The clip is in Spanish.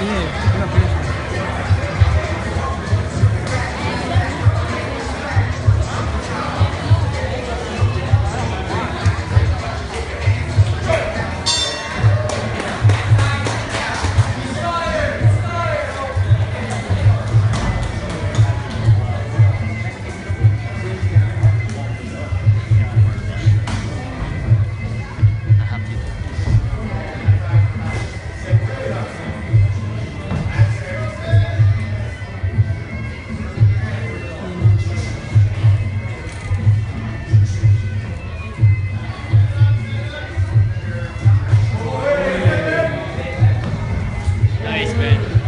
Una basement.